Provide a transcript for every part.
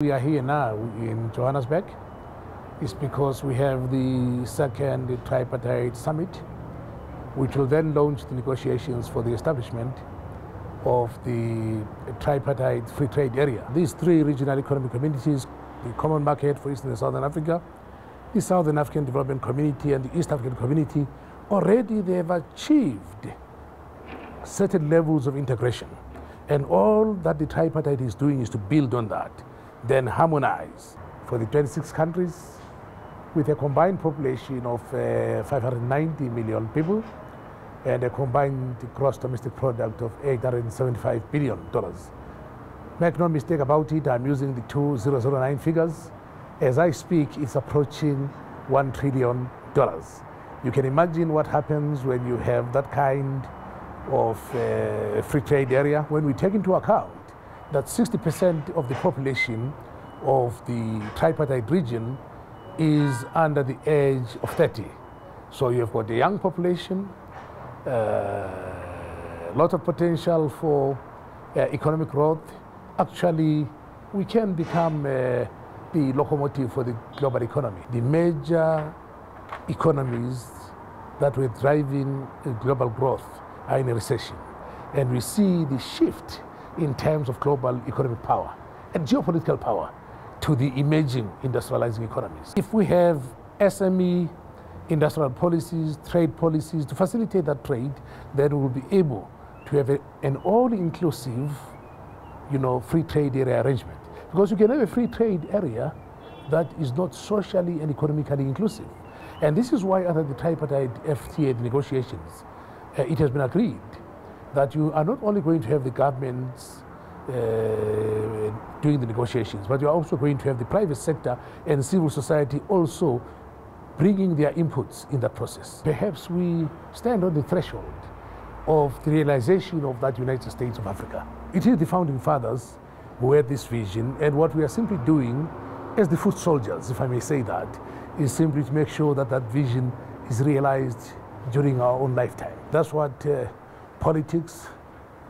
We are here now in Johannesburg. It's because we have the second tripartite summit, which will then launch the negotiations for the establishment of the tripartite free trade area. These three regional economic communities, the Common Market for Eastern and Southern Africa, the Southern African Development Community and the East African Community, already they have achieved certain levels of integration. And all that the tripartite is doing is to build on that, then harmonize for the 26 countries with a combined population of uh, 590 million people and a combined gross domestic product of 875 billion dollars. Make no mistake about it, I'm using the 2009 figures. As I speak, it's approaching 1 trillion dollars. You can imagine what happens when you have that kind of uh, free trade area when we take into account that 60% of the population of the tripartite region is under the age of 30. So you've got a young population, a uh, lot of potential for uh, economic growth. Actually, we can become uh, the locomotive for the global economy. The major economies that were driving global growth are in a recession. And we see the shift in terms of global economic power and geopolitical power to the emerging industrializing economies. If we have SME industrial policies, trade policies to facilitate that trade, then we will be able to have a, an all-inclusive, you know, free trade area arrangement. Because you can have a free trade area that is not socially and economically inclusive. And this is why under the tripartite FTA negotiations, uh, it has been agreed that you are not only going to have the governments uh, doing the negotiations, but you're also going to have the private sector and civil society also bringing their inputs in that process. Perhaps we stand on the threshold of the realization of that United States of Africa. It is the founding fathers who had this vision, and what we are simply doing as the foot soldiers, if I may say that, is simply to make sure that that vision is realized during our own lifetime. That's what uh, politics,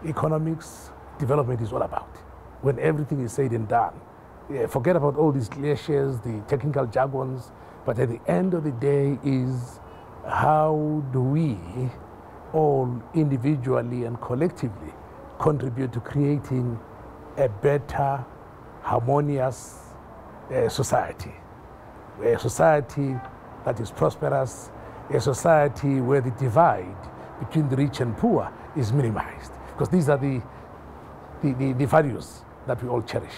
economics, development is all about. When everything is said and done, yeah, forget about all these cliches, the technical jargons, but at the end of the day is how do we all individually and collectively contribute to creating a better, harmonious uh, society, a society that is prosperous, a society where the divide between the rich and poor is minimized. Because these are the, the, the, the values that we all cherish.